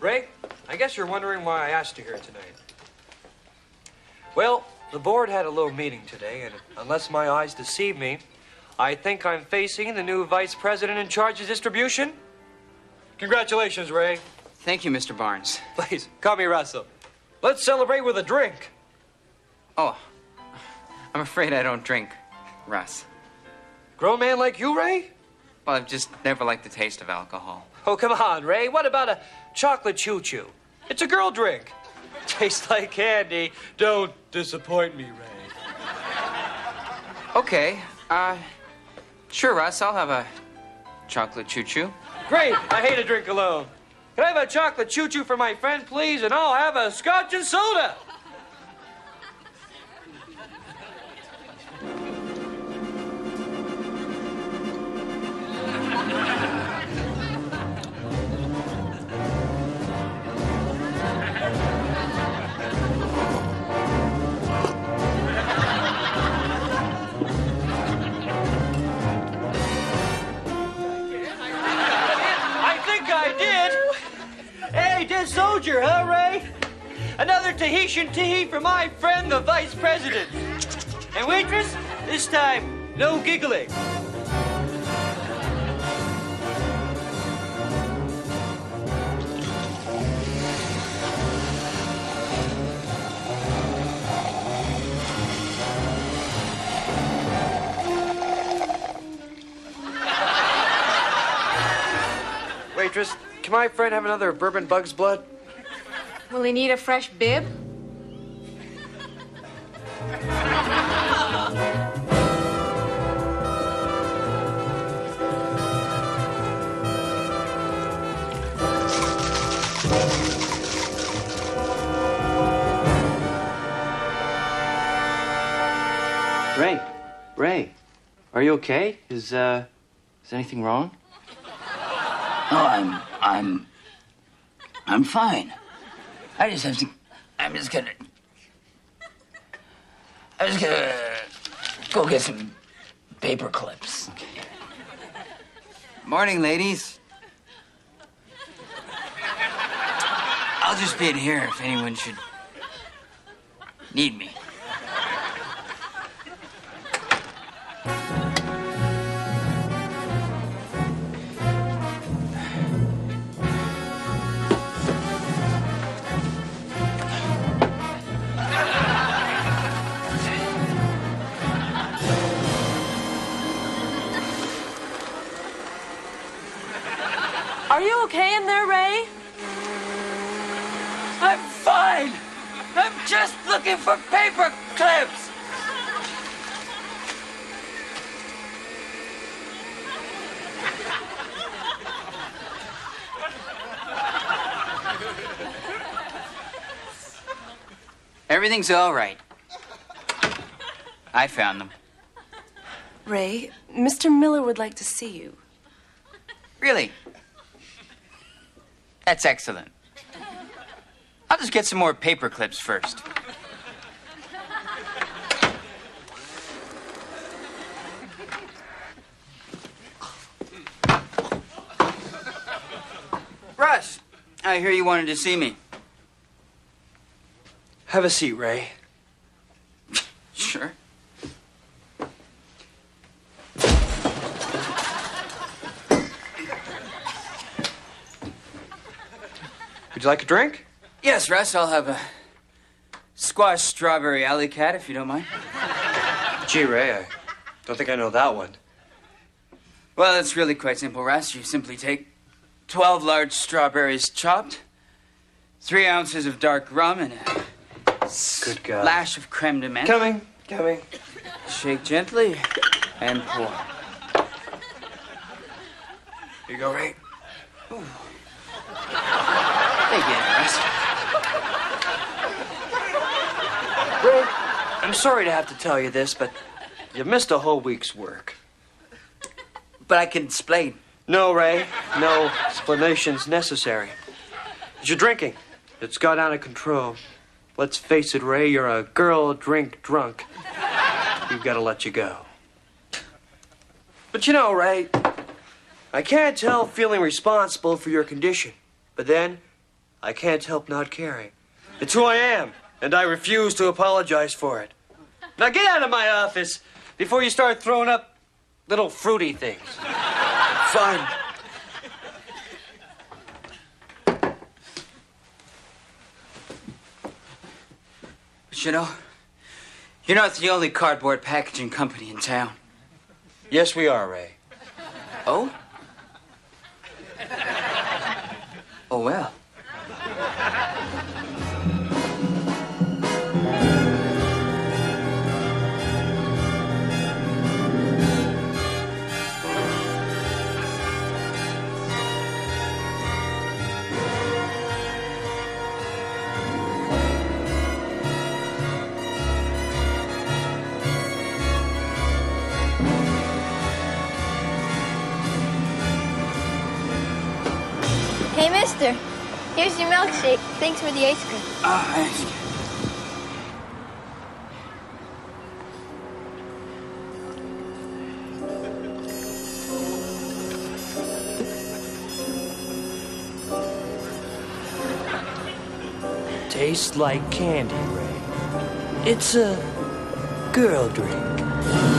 Ray, I guess you're wondering why I asked you here tonight. Well, the board had a little meeting today, and unless my eyes deceive me, I think I'm facing the new vice president in charge of distribution. Congratulations, Ray. Thank you, Mr. Barnes. Please, call me Russell. Let's celebrate with a drink. Oh, I'm afraid I don't drink, Russ. Grown man like you, Ray? Well, I've just never liked the taste of alcohol. Oh, come on, Ray. What about a chocolate choo choo? It's a girl drink. Tastes like candy. Don't disappoint me, Ray. Okay, uh, sure, Russ, I'll have a chocolate choo choo. Great. I hate a drink alone. Can I have a chocolate choo choo for my friend, please? And I'll have a scotch and soda. Soldier, huh, Ray? Another Tahitian tea for my friend, the vice president. And waitress, this time, no giggling. Waitress, can my friend have another bourbon bug's blood? Will he need a fresh bib? Ray, Ray, are you okay? Is uh, is anything wrong? No, I'm, I'm, I'm fine. I just have to. I'm just gonna. I'm just gonna go get some paper clips. Morning, ladies. I'll just be in here if anyone should need me. Okay in there, Ray? I'm fine. I'm just looking for paper clips. Everything's all right. I found them. Ray, Mr. Miller would like to see you. Really? That's excellent. I'll just get some more paper clips first. Russ, I hear you wanted to see me. Have a seat, Ray. Sure. Would you like a drink? Yes, Russ, I'll have a squash strawberry alley cat if you don't mind. Gee, Ray, I don't think I know that one. Well, it's really quite simple, Russ. You simply take 12 large strawberries chopped, three ounces of dark rum, and a Good God. splash of creme de menthe. Coming, coming. Shake gently and pour. Here you go, Ray. Ray, I'm sorry to have to tell you this, but you missed a whole week's work. But I can explain. No, Ray. No explanations necessary. You're drinking. It's got out of control. Let's face it, Ray, you're a girl drink drunk. We've got to let you go. But you know, Ray, I can't help feeling responsible for your condition. But then, I can't help not caring. It's who I am, and I refuse to apologize for it. Now get out of my office before you start throwing up little fruity things. Fine. But you know, you're not the only cardboard packaging company in town. Yes, we are, Ray. Oh? Oh, well. Hey, mister. Here's your milkshake. Thanks for the ice cream. Ah, thanks. Tastes like candy, Ray. It's a girl drink.